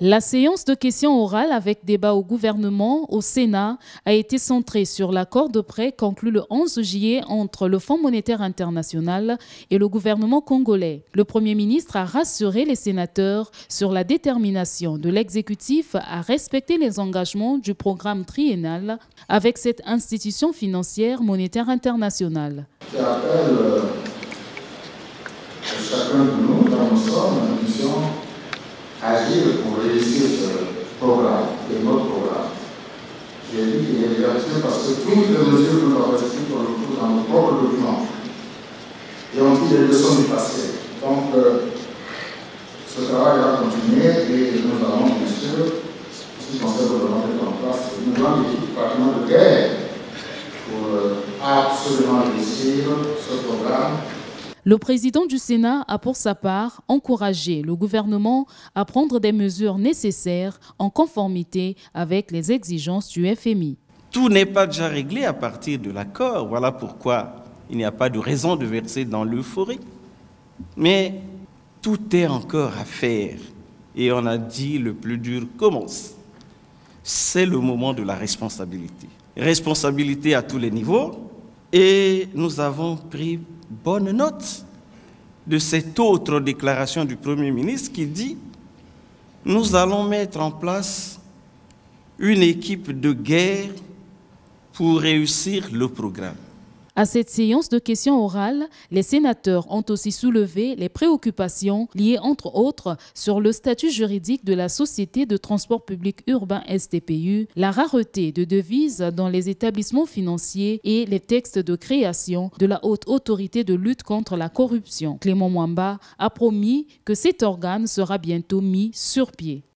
La séance de questions orales avec débat au gouvernement au Sénat a été centrée sur l'accord de prêt conclu le 11 juillet entre le Fonds monétaire international et le gouvernement congolais. Le Premier ministre a rassuré les sénateurs sur la détermination de l'exécutif à respecter les engagements du programme triennal avec cette institution financière monétaire internationale. Agir pour réussir ce programme, est notre programme. J'ai dit qu'il est réalisé parce que toutes les mesures que nous avons expliquées on le trouve dans nos propres documents et on tire les leçons du passé. Donc, euh, ce travail va continuer et nous allons, bien sûr, qui concerne le gouvernement, mettre en place une grande équipe, pratiquement de guerre, pour euh, absolument réussir ce programme le président du Sénat a pour sa part encouragé le gouvernement à prendre des mesures nécessaires en conformité avec les exigences du FMI. Tout n'est pas déjà réglé à partir de l'accord. Voilà pourquoi il n'y a pas de raison de verser dans l'euphorie. Mais tout est encore à faire. Et on a dit le plus dur commence. C'est le moment de la responsabilité. Responsabilité à tous les niveaux. Et nous avons pris bonne note de cette autre déclaration du Premier ministre qui dit nous allons mettre en place une équipe de guerre pour réussir le programme. À cette séance de questions orales, les sénateurs ont aussi soulevé les préoccupations liées entre autres sur le statut juridique de la Société de transport public urbain STPU, la rareté de devises dans les établissements financiers et les textes de création de la haute autorité de lutte contre la corruption. Clément Mwamba a promis que cet organe sera bientôt mis sur pied.